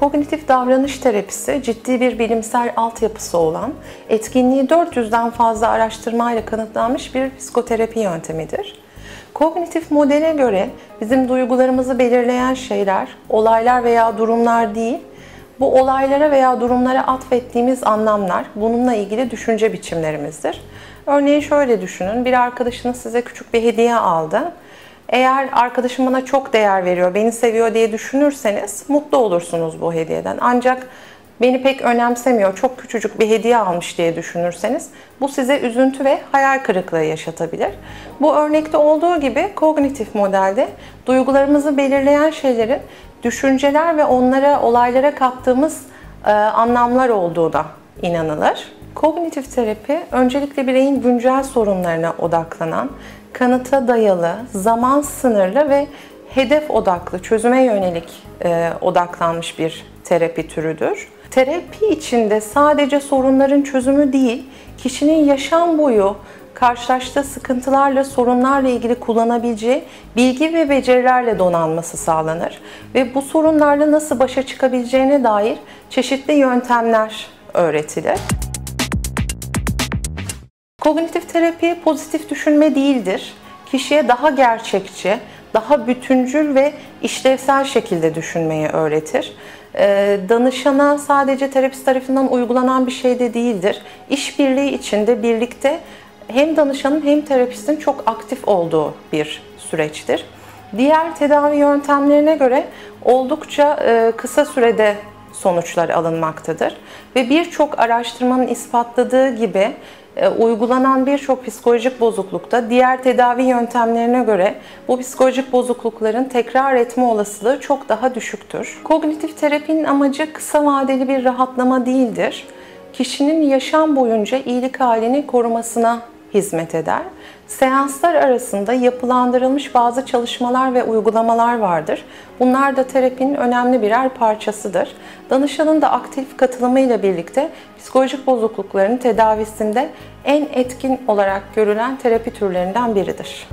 Kognitif davranış terapisi ciddi bir bilimsel altyapısı olan, etkinliği 400'den fazla araştırmayla kanıtlanmış bir psikoterapi yöntemidir. Kognitif modele göre bizim duygularımızı belirleyen şeyler, olaylar veya durumlar değil, bu olaylara veya durumlara atfettiğimiz anlamlar, bununla ilgili düşünce biçimlerimizdir. Örneğin şöyle düşünün, bir arkadaşınız size küçük bir hediye aldı. Eğer arkadaşım bana çok değer veriyor, beni seviyor diye düşünürseniz mutlu olursunuz bu hediyeden. Ancak beni pek önemsemiyor, çok küçücük bir hediye almış diye düşünürseniz bu size üzüntü ve hayal kırıklığı yaşatabilir. Bu örnekte olduğu gibi kognitif modelde duygularımızı belirleyen şeylerin düşünceler ve onlara, olaylara kattığımız e, anlamlar olduğu da inanılır. Kognitif terapi öncelikle bireyin güncel sorunlarına odaklanan, kanıta dayalı, zaman sınırlı ve hedef odaklı, çözüme yönelik e, odaklanmış bir terapi türüdür. Terapi içinde sadece sorunların çözümü değil, kişinin yaşam boyu karşılaştığı sıkıntılarla, sorunlarla ilgili kullanabileceği bilgi ve becerilerle donanması sağlanır ve bu sorunlarla nasıl başa çıkabileceğine dair çeşitli yöntemler öğretilir. Kognitif terapi pozitif düşünme değildir. Kişiye daha gerçekçi, daha bütüncül ve işlevsel şekilde düşünmeyi öğretir. Ee, danışana sadece terapist tarafından uygulanan bir şey de değildir. İşbirliği içinde birlikte hem danışanın hem terapistin çok aktif olduğu bir süreçtir. Diğer tedavi yöntemlerine göre oldukça e, kısa sürede sonuçlar alınmaktadır. Ve birçok araştırmanın ispatladığı gibi uygulanan birçok psikolojik bozuklukta diğer tedavi yöntemlerine göre bu psikolojik bozuklukların tekrar etme olasılığı çok daha düşüktür. Kognitif terapinin amacı kısa vadeli bir rahatlama değildir. Kişinin yaşam boyunca iyilik halini korumasına hizmet eder. Seanslar arasında yapılandırılmış bazı çalışmalar ve uygulamalar vardır. Bunlar da terapinin önemli birer parçasıdır. Danışanın da aktif katılımıyla birlikte psikolojik bozuklukların tedavisinde en etkin olarak görülen terapi türlerinden biridir.